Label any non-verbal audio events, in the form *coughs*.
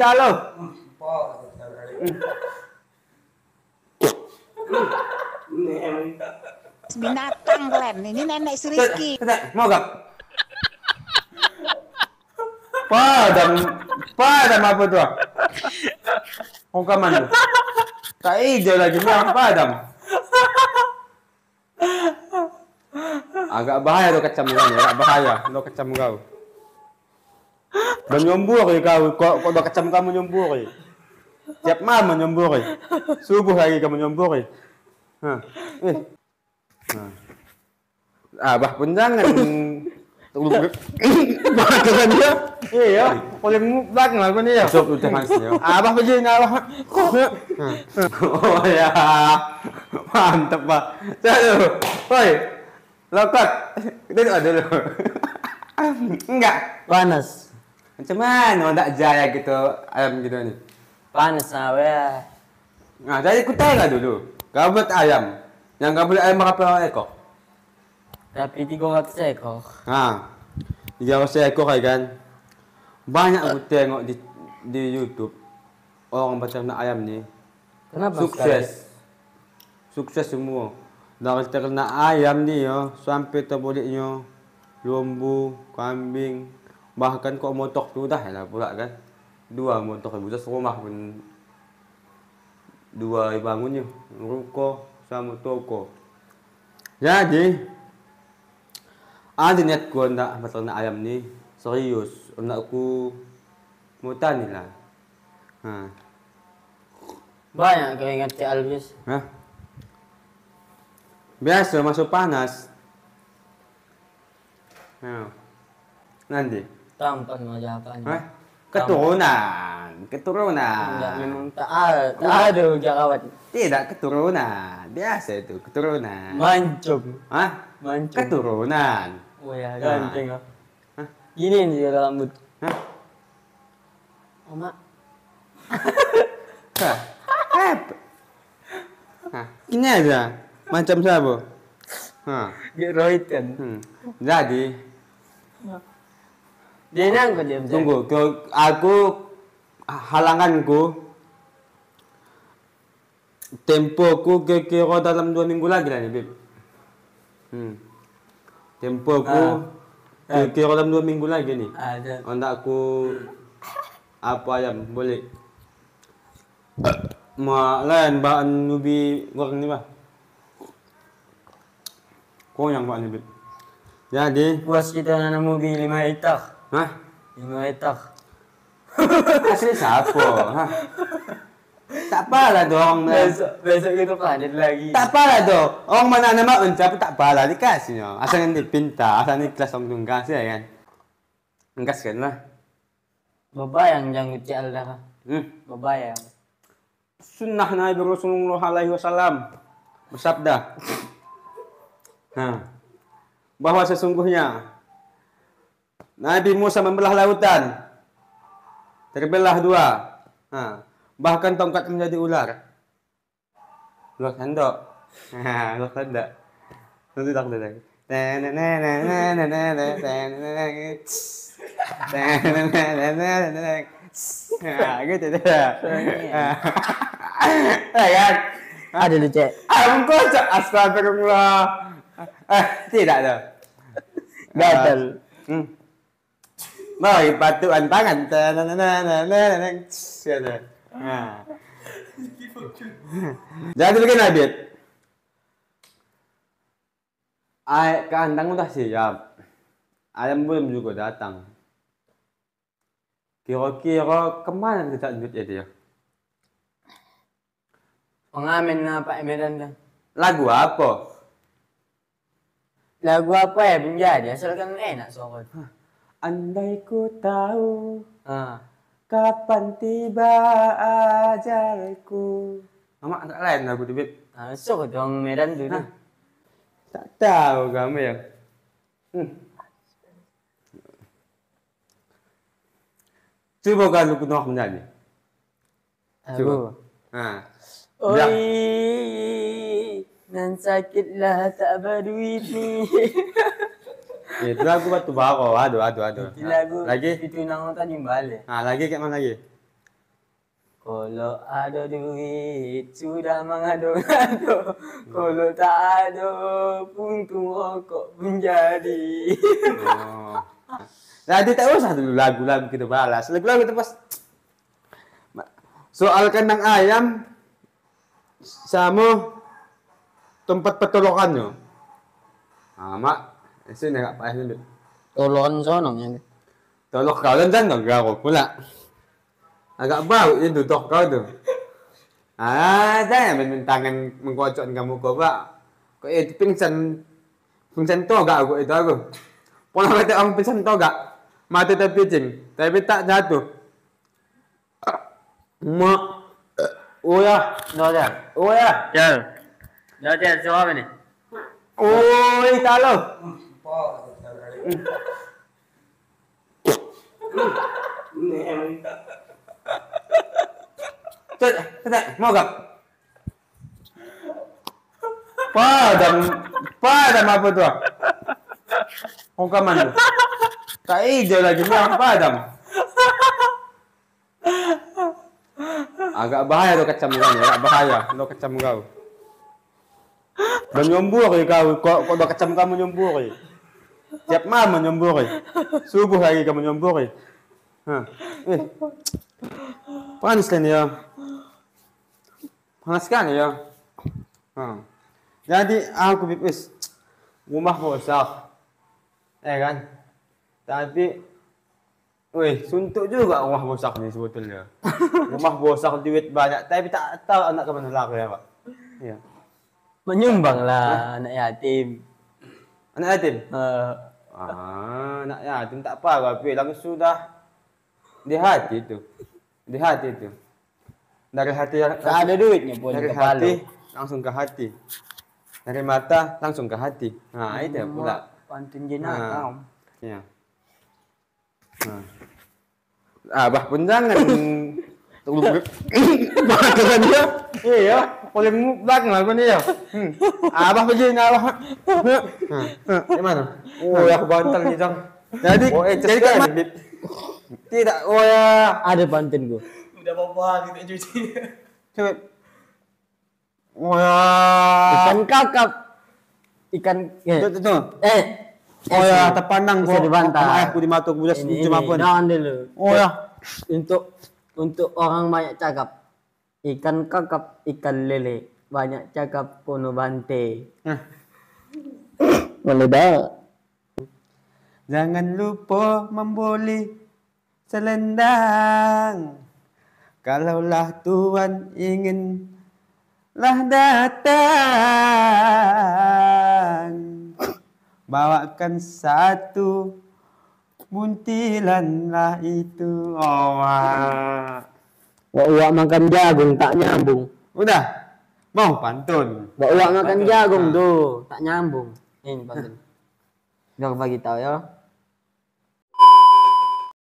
kita lo. Binatang Glenn, ini nenek si Rizky. Mau gak? Padam, padam apa tuh? Kung ka man. Kaijo lagi niya, padam. Agak bahaya kacam kau, agak bahaya lo kacam kau. Dan nyombur kau, kok kok do kacam kamu nyombur Tiap malam nyombur Subuh lagi kamu nyombur Hah. Eh. Nah. Abah pun jangan Bahasa dia. Iya, paling mutlak lah kan dia. Sok udah mas ya. Abah begini abah. Oh ya. Mantap, Pak. Satu. Woi. Lokot. Itu dulu. Enggak. Panas. Macam mana enggak jaya gitu ayam gitu nih. Panas ya. Nah, jadi ku tanya dulu. Kau buat ayam. Yang kau beli ayam berapa ekor? Tapi 300 ekor. Nah, 300 ekor kan. Banyak aku tengok di di YouTube orang nak ayam nih. Kenapa Sukses. sekali? Sukses semua. Dari ternak ayam nih ya, sampai terbolehnya lembu, kambing, bahkan kok motor tu dah lah pula kan. Dua motor ibu rumah pun. Dua bangunnya, ruko sama toko. Jadi, ada niat ko na maternak ayam ni. Serius nak aku mau tani lah. Ha. Banyak kau ingat Alvis. ha? Biasa masuk panas. Ha. Nanti Tampan mau jawabannya. ha keturunan keturunan Enggak memang tak tak ada tidak keturunan biasa itu keturunan Mancung. ha Mancung. keturunan Oh ya, Nah. ganteng ah. Gini nih dia rambut. Hah? Oma. Ha. Apa? Ha. Ini aja. Macam siapa? Ha. Dia rohit kan. Hmm. Jadi, Dia nangkut dia. Tunggu. Ke, aku halanganku tempoku kira dalam dua minggu lagi lah nih, Bib. Hmm. Tempoku Ah. kira dalam dua minggu lagi nih. Ada. Onda aku apa ayam boleh. Ma lain bahan nubi goreng ni bah. Kau yang ni bib. Jadi, Puas kita nanam mobil 5 hektar. Hah? 5 hektar. *laughs* Asli siapa? Ha? Tak apalah dong. Besok, besok kita panen lagi. Tak apalah dong. Orang mana nama uncap tak apalah dikasihnya. Asal nanti pintar, asal ni kelas orang tunggas ya kan. Engkaskan lah. Babayang janggut si Alda. Hmm. Babayang. sunnah Nabi Rasulullah alaihi wasallam bersabda nah, bahwa sesungguhnya Nabi Musa membelah lautan terbelah dua nah, bahkan tongkat menjadi ular ular sendok ular sendok nanti tak ada gitu deh. Kan? Ada lu cek. Ah, kocak. Astagfirullah. Eh, tidak ada. Gatal. Hmm. Mari patuan tangan. Nah. Jadi begini, Abid. Ay, kandang udah siap. Ayam belum juga datang. Kira-kira ke mana kita lanjut ya dia? Pengamen na Pak Medan kan. Lagu apa? Lagu apa ya menjadi asalkan enak soal. Andai ku tahu Ah. kapan tiba ajalku. Mama tak lain lagu tu, Beb. Ah, so dong Medan dulu. Hah? Tak tahu kamu ya. Hmm. Coba kalau ku nak menyanyi. Lagu. Ha. Oi, nan sakitlah tak berduit *laughs* Ya, itu lagu batu baru. Aduh, aduh, aduh. Itu lagu Lagi? itu nang tadi balik. Ha, lagi kat mana lagi? Kalau ada duit sudah mengado-ngado Kalau tak ada puntung rokok pun jadi Oh. Jadi tak usah dulu lagu-lagu kita balas. Lagu-lagu kita pas soal kandang ayam sama tempat petolokannya. Ah, mak, sini nggak payah dulu. Tolon sonong ya Tolok kau dan jangan kau pula. Agak bau itu tutok kau tu. Ah, jangan main tangan mengkocok kamu kau pak. Kau itu pingsan, pingsan tu gak aku itu aku. Pernah kata orang pingsan tu gak? Mati terpicing, tapi tak jatuh. Mak, oh ya, Dah dah oh ya, Jal Dah dah suara apa ni? oh tak lo. Mau gak? Padam, padam apa tu? Kau kaman tu? Tak ide lagi apa padam? Agak bahaya tu kacam kau agak bahaya. Lo kacam kau. Menyembur kau, kau kau dah kacam kamu menyembur. Tiap malam menyembur. Subuh lagi kamu menyembur. Ha. Eh. Panas kan ya? Panas kan ya? Ha. Jadi aku pipis rumah bosak. Eh kan? Tapi Weh, suntuk juga rumah bosak ni sebetulnya. rumah bosak duit banyak tapi tak tahu anak ke mana lagi ya, Pak. Ya. Menyumbang lah anak yatim Anak yatim? uh, Ah, anak yatim tak apa tapi langsung sudah di hati itu. Di hati itu. Dari hati yang Tak ada duitnya pun dari kepala hati langsung ke hati. Dari mata langsung ke hati. Nah, itu pula. Pantun Ah. jenaka Ya. Nah. Abah pun jangan *laughs* tunggu bahkan dia. Iya, paling belakang lah dia. Hmm. Abah pergi nak abah. Nah, Gimana? Oh, ya aku bantal ni jang. Jadi, oh, eh, jadi kan? Tidak, oh ya. Ada pantun gua Udah apa-apa gitu cuci. Coba. Oh ya. Ikan kakap Ikan eh, Tuh, tuh, tuh. eh Oh ya, terpandang Bisa gua. dibantah. Sama ayahku di matuk budak ini, cuma ini, pun. jangan dulu Oh ya. untuk untuk orang banyak cakap ikan kakap ikan lele banyak cakap pono bante Nah. Jangan lupa membeli selendang. Kalaulah Tuhan ingin lah datang. *coughs* Bawakan satu buntilan lah itu. Oh. Wak uak makan jagung tak nyambung. Udah? Mau pantun? Wak uak makan jagung tuh tak nyambung. Ini pantun. *laughs* Gak bagi tahu ya.